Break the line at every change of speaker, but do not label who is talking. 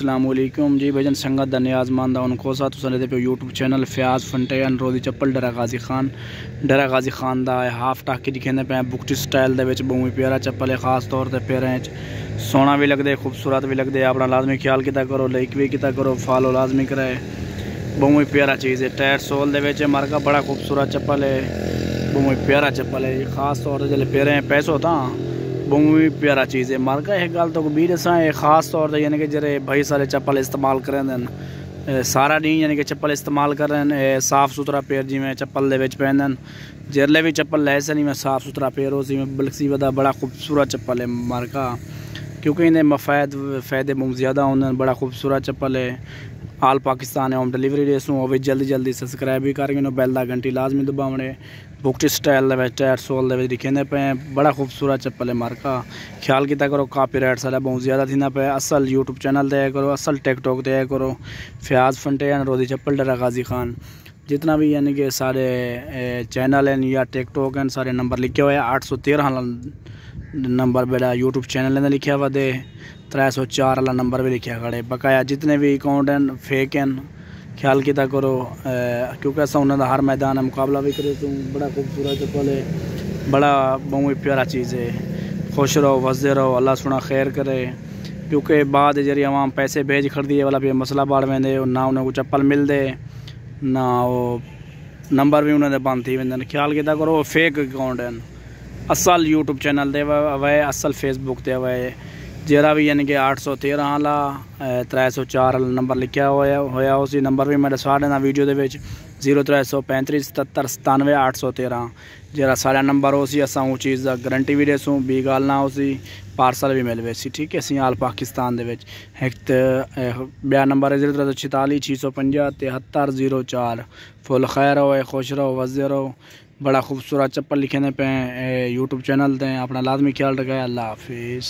असलकुम जी भजन संगत दा नियाजमंद उनको सा तुम पे यूट्यूब चैनल फ्याज फंटे रोदी चप्पल, डरा गाजी खान। डरा गाजी खान का हाफ़ टाकी दिखेंदे पे बुकटी स्टाइल के बहुत प्यारा चप्पल है, खास तौर पर पैरें सोना भी लगते खूबसूरत भी लगते अपना लाजमी ख्याल किता करो, लाइक भी किता करो, फॉलो लाजमी कराए। बहुत प्यारा चीज़ है। टायर सोल के मार्का बड़ा खूबसूरत चप्पल है। बहुत ही प्यारा चप्पल है। खास तौर पर जो पैरें पैसों तो बहुत प्यारा चीज़ है। मार्का एक गल तो भी दसा है खास तौर पर यानी कि जरे भाई सारे चप्पल इस्तेमाल करें सारा दिन यानी कि चप्पल इस्तेमाल करें साफ़ सुथरा पैर जिमें चप्पल के पहनन जरले भी चप्पल लै सनी में साफ़ सुथरा पैर हो सी बल्कि वह बड़ा खूबसूरत चप्पल है मार्का क्योंकि इन्हें मफायद, फ़ायदे बहुत ज़्यादा होंगे बड़ा खूबसूरत चप्पल है। आल पाकिस्तान होम डिलीवरी देसूँ वो भी जल्दी जल्दी सब्सक्राइब भी करके बैल का घंटी लाजमी दबावने। बुकटी स्टाइल टायर सोल दिखे पे। बड़ा खूबसूरत चप्पल है मार्का। ख्याल किया करो कापी राइट सारा बहुत ज़्यादा थी पे। असल यूट्यूब चैनल दिया करो, असल टेकटॉक दिया करो। फ्याज फंटे या रोदी चप्पल, डरा गाजी खान। जितना भी यानी कि सारे चैनल हैं या टिकटॉक हैं, सारे नंबर लिखे हुए हैं। आठ सौ तेरह नंबर बेड़ा यूट्यूब चैनल ने लिखा हुआ दे। त्रै सौ चार वाला नंबर भी लिखा खड़े। बकाया जितने भी अकाउंट हैं फेक हैं, ख्याल किया करो। क्योंकि अस उन्होंने हर मैदान है मुकाबला भी करे तू। बड़ा खूबसूरत चप्पल है। बड़ा बहुत प्यारा चीज़ है। खुश रहो, वसदे रहो, अल्लाह सुना खैर करे। क्योंकि बाद ज़रिए आवाम पैसे भेज खरीदिए वाला भी मसला बाढ़ वेंदे ना उन्हें को चप्पल मिलते ना वो नंबर भी उन्होंने बंद थी वेंदे। ख्याल किया करो फेक अकाउंट हैं। असल यूट्यूब चैनल ते वे असल फेसबुक ते वे जरा भी यानी कि अठ सौ तेरह आला त्रै सौ चार आला नंबर लिखा होया होया, उसी नंबर भी मैं साढ़े ना वीडियो दे विच ज़ीरो त्रै सौ पैंतरी सतहत्तर सतानवे अठ सौ तेरह जरा साढ़ा नंबर उसी असा वो चीज़ का गरंटी भी देसूँ, बी गल ना उसी पार्सल भी मिल सी ठीक है सियाल पाकिस्तान दे विच एक ब्या नंबर है ज़ीरो त्रै सौ छताली छे सौ पंजा, तिहत्तर, ज़ीरो चार। फुल खैर हो खुश रहो वजे रहो। बड़ा खूबसूरत चप्पल लिखे पे यूट्यूब चैनल दें अपना लाजमी ख्याल रखें। अल्लाह हाफिज़।